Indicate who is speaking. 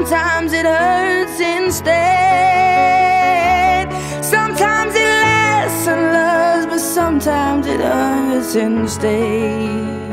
Speaker 1: sometimes it hurts instead. Sometimes it lasts and loves, but sometimes it hurts instead.